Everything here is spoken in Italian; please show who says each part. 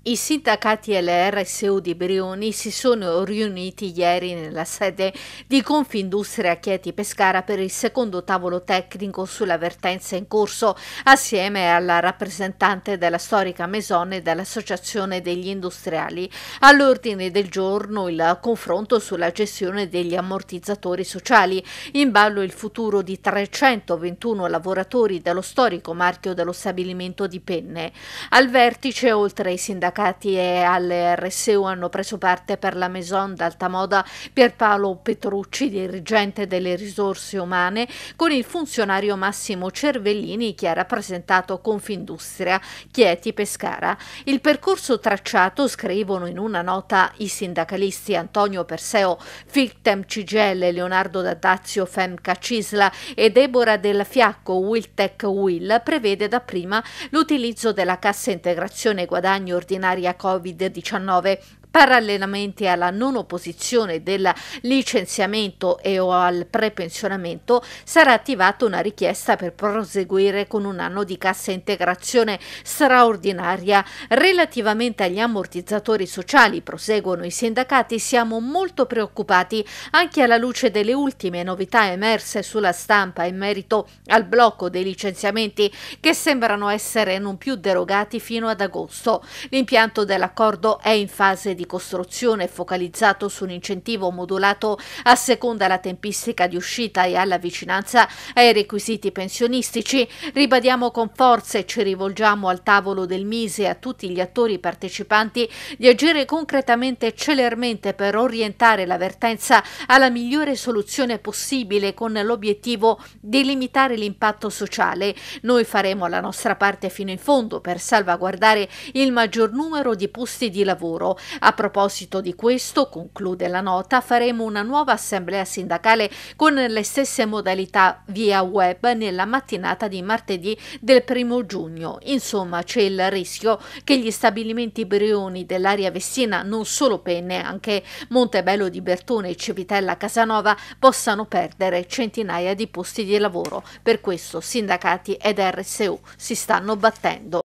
Speaker 1: I sindacati le RSU di Brioni si sono riuniti ieri nella sede di Confindustria Chieti Pescara per il secondo tavolo tecnico sulla vertenza in corso assieme alla rappresentante della storica Mesone e dell'Associazione degli Industriali. All'ordine del giorno il confronto sulla gestione degli ammortizzatori sociali. In ballo il futuro di 321 lavoratori dello storico marchio dello stabilimento di Penne. Al vertice, oltre ai sindacati sindacati e alle RSU hanno preso parte per la Maison d'Alta Moda Pierpaolo Petrucci, dirigente delle risorse umane, con il funzionario Massimo Cervellini che ha rappresentato Confindustria Chieti Pescara. Il percorso tracciato, scrivono in una nota i sindacalisti Antonio Perseo, Fictem CGL, Leonardo D'Addazio, Femca Cisla e Deborah Del Fiacco, Wiltec Will, prevede dapprima l'utilizzo della cassa integrazione guadagni ordinaria ordinaria Covid-19 Parallelamente alla non opposizione del licenziamento e o al prepensionamento sarà attivata una richiesta per proseguire con un anno di cassa integrazione straordinaria relativamente agli ammortizzatori sociali, proseguono i sindacati, siamo molto preoccupati anche alla luce delle ultime novità emerse sulla stampa in merito al blocco dei licenziamenti che sembrano essere non più derogati fino ad agosto. L'impianto dell'accordo è in fase di di costruzione focalizzato su un incentivo modulato a seconda la tempistica di uscita e alla vicinanza ai requisiti pensionistici. Ribadiamo con forza e ci rivolgiamo al tavolo del Mise e a tutti gli attori partecipanti di agire concretamente e celermente per orientare l'avvertenza alla migliore soluzione possibile con l'obiettivo di limitare l'impatto sociale. Noi faremo la nostra parte fino in fondo per salvaguardare il maggior numero di posti di lavoro. A proposito di questo, conclude la nota, faremo una nuova assemblea sindacale con le stesse modalità via web nella mattinata di martedì del primo giugno. Insomma, c'è il rischio che gli stabilimenti brioni dell'area vestina, non solo Penne, anche Montebello di Bertone e Civitella Casanova, possano perdere centinaia di posti di lavoro. Per questo sindacati ed RSU si stanno battendo.